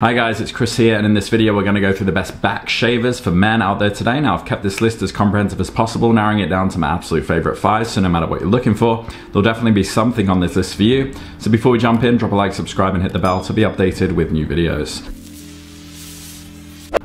Hi guys, it's Chris here, and in this video we're going to go through the best back shavers for men out there today. Now I've kept this list as comprehensive as possible, narrowing it down to my absolute favorite five, so no matter what you're looking for, there'll definitely be something on this list for you. So before we jump in, drop a like, subscribe, and hit the bell to be updated with new videos.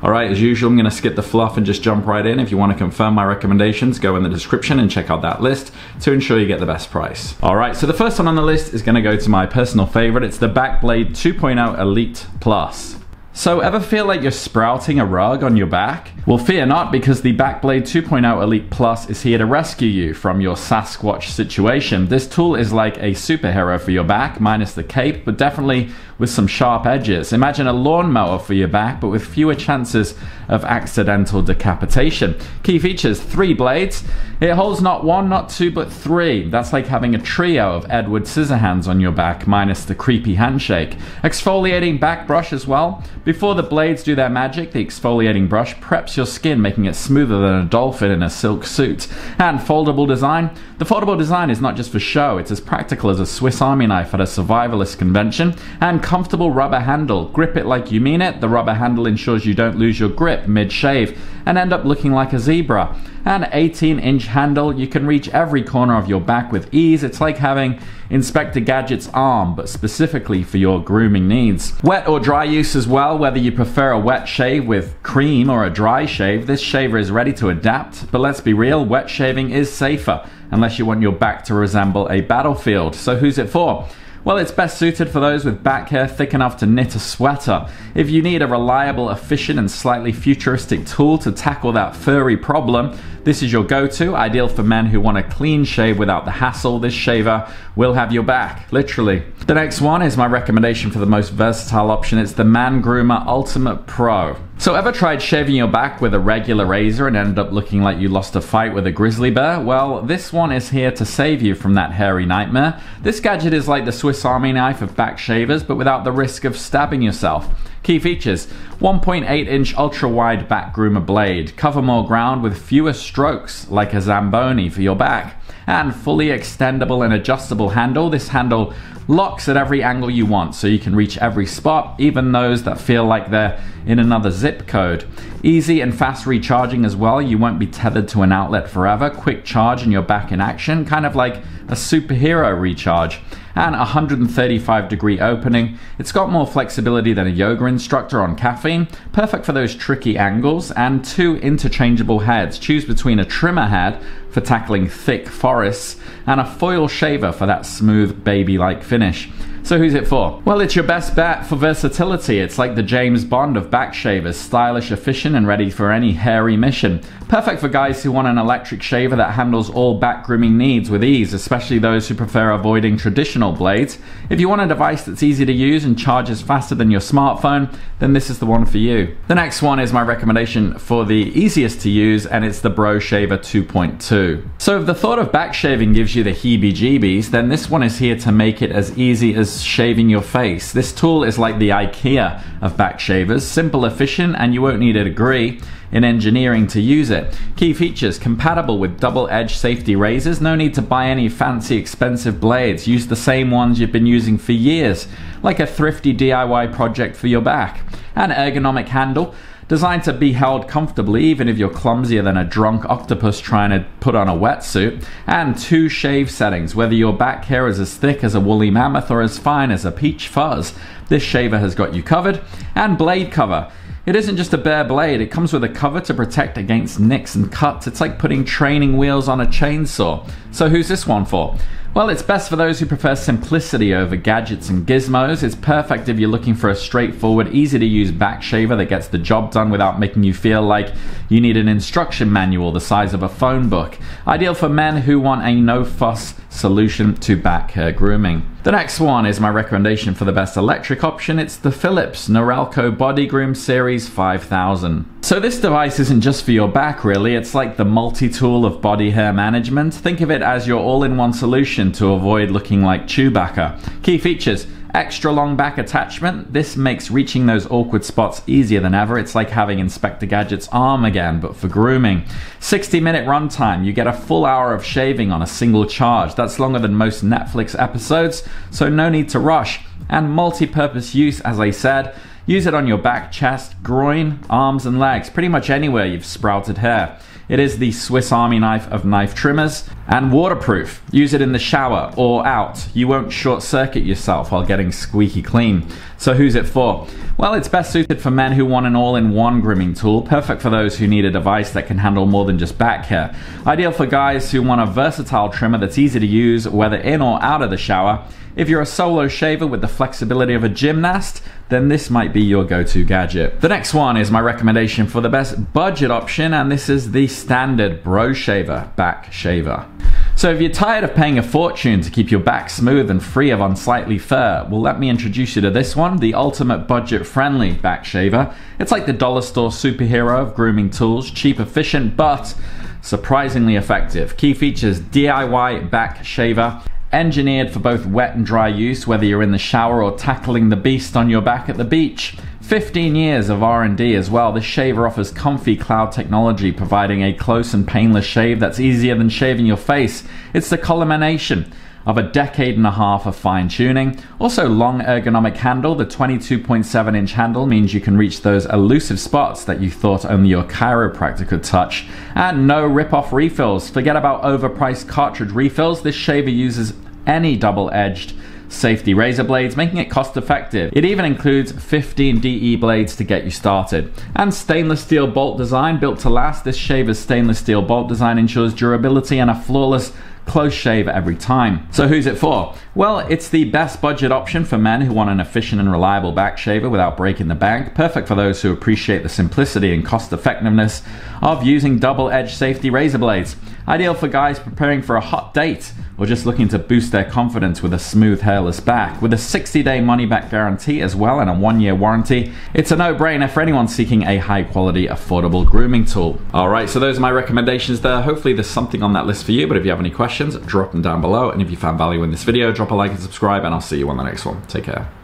Alright, as usual, I'm to skip the fluff and just jump right in. If you want to confirm my recommendations, go in the description and check out that list to ensure you get the best price. Alright, so the first one on the list is to go to my personal favorite. It's the Bakblade 2.0 Elite Plus. So ever feel like you're sprouting a rug on your back? Well, fear not, because the Bakblade 2.0 Elite Plus is here to rescue you from your Sasquatch situation. This tool is like a superhero for your back, minus the cape, but definitely with some sharp edges. Imagine a lawnmower for your back, but with fewer chances of accidental decapitation. Key features, three blades. It holds not one, not two, but three. That's like having a trio of Edward Scissorhands on your back, minus the creepy handshake. Exfoliating back brush as well. Before the blades do their magic, the exfoliating brush preps your skin, making it smoother than a dolphin in a silk suit. And foldable design. The foldable design is not just for show, it's as practical as a Swiss Army knife at a survivalist convention. And comfortable rubber handle. Grip it like you mean it. The rubber handle ensures you don't lose your grip mid shave and end up looking like a zebra. An 18 inch handle, you can reach every corner of your back with ease. It's like having Inspector Gadget's arm, but specifically for your grooming needs. Wet or dry use as well, whether you prefer a wet shave with cream or a dry shave, this shaver is ready to adapt. But let's be real, wet shaving is safer, unless you want your back to resemble a battlefield. So who's it for? Well, it's best suited for those with back hair thick enough to knit a sweater. If you need a reliable, efficient, and slightly futuristic tool to tackle that furry problem, this is your go to, ideal for men who want a clean shave without the hassle. This shaver will have your back, literally. The next one is my recommendation for the most versatile option. It's the Man Groomer Ultimate Pro. So, ever tried shaving your back with a regular razor and ended up looking like you lost a fight with a grizzly bear? Well, this one is here to save you from that hairy nightmare. This gadget is like the Swiss Army knife of back shavers, but without the risk of stabbing yourself. Key features 1.8 inch ultra wide back groomer blade, cover more ground with fewer strokes, like a Zamboni for your back, and fully extendable and adjustable handle. This handle locks at every angle you want so you can reach every spot, even those that feel like they're in another zip code. Easy and fast recharging as well. You won't be tethered to an outlet forever. Quick charge and you're back in action, kind of like a superhero recharge and 135 degree opening. It's got more flexibility than a yoga instructor on caffeine, perfect for those tricky angles, and two interchangeable heads. Choose between a trimmer head for tackling thick forests and a foil shaver for that smooth baby like finish. So who's it for? Well, it's your best bet for versatility. It's like the James Bond of back shavers, stylish, efficient, and ready for any hairy mission. Perfect for guys who want an electric shaver that handles all back grooming needs with ease, especially those who prefer avoiding traditional blades. If you want a device that's easy to use and charges faster than your smartphone, then this is the one for you. The next one is my recommendation for the easiest to use, and it's the Bro Shaver 2.2. So if the thought of back shaving gives you the heebie-jeebies, then this one is here to make it as easy as shaving your face. This tool is like the IKEA of back shavers, simple, efficient, and you won't need a degree in engineering to use it. Key features compatible with double edged safety razors, no need to buy any fancy expensive blades. Use the same ones you've been using for years, like a thrifty DIY project for your back. An ergonomic handle designed to be held comfortably even if you're clumsier than a drunk octopus trying to put on a wetsuit, and two shave settings, whether your back hair is as thick as a woolly mammoth or as fine as a peach fuzz. This shaver has got you covered, and blade cover. It isn't just a bare blade, it comes with a cover to protect against nicks and cuts. It's like putting training wheels on a chainsaw. So, who's this one for? Well, it's best for those who prefer simplicity over gadgets and gizmos. It's perfect if you're looking for a straightforward, easy to use back shaver that gets the job done without making you feel like you need an instruction manual the size of a phone book. Ideal for men who want a no fuss solution to back hair grooming. The next one is my recommendation for the best electric option. It's the Philips Norelco Body Groom Series 5000. So this device isn't just for your back really, it's like the multi-tool of body hair management. Think of it as your all-in-one solution to avoid looking like Chewbacca. Key features, extra long back attachment. This makes reaching those awkward spots easier than ever. It's like having Inspector Gadget's arm again, but for grooming. 60 minute runtime. You get a full hour of shaving on a single charge. That's longer than most Netflix episodes, so no need to rush. And multi purpose use, as I said. Use it on your back, chest, groin, arms, and legs, pretty much anywhere you've sprouted hair. It is the Swiss Army knife of knife trimmers and waterproof. Use it in the shower or out. You won't short circuit yourself while getting squeaky clean. So, who's it for? Well, it's best suited for men who want an all in one grooming tool, perfect for those who need a device that can handle more than just back hair. Ideal for guys who want a versatile trimmer that's easy to use, whether in or out of the shower. If you're a solo shaver with the flexibility of a gymnast, then this might be your go-to gadget. The next one is my recommendation for the best budget option, and this is the standard Bro Shaver Back Shaver. So if you're tired of paying a fortune to keep your back smooth and free of unsightly fur, well let me introduce you to this one, the ultimate budget-friendly back shaver. It's like the dollar store superhero of grooming tools, cheap, efficient, but surprisingly effective. Key features DIY back shaver engineered for both wet and dry use, whether you're in the shower or tackling the beast on your back at the beach. 15 years of R&D as well. This shaver offers comfy cloud technology, providing a close and painless shave that's easier than shaving your face. It's the culmination of a decade and a half of fine tuning. Also, long ergonomic handle. The 22.7 inch handle means you can reach those elusive spots that you thought only your chiropractor could touch. And no rip off refills. Forget about overpriced cartridge refills. This shaver uses any double edged safety razor blades, making it cost effective. It even includes 15 DE blades to get you started. And stainless steel bolt design built to last. This shaver's stainless steel bolt design ensures durability and a flawless close shave every time. So who's it for? Well, it's the best budget option for men who want an efficient and reliable back shaver without breaking the bank. Perfect for those who appreciate the simplicity and cost effectiveness of using double-edged safety razor blades. Ideal for guys preparing for a hot date or just looking to boost their confidence with a smooth hairless back. With a 60-day money-back guarantee as well and a one-year warranty, it's a no-brainer for anyone seeking a high-quality, affordable grooming tool. All right, so those are my recommendations there. Hopefully there's something on that list for you, but if you have any questions, drop them down below. And if you found value in this video, drop a like and subscribe, and I'll see you on the next one. Take care.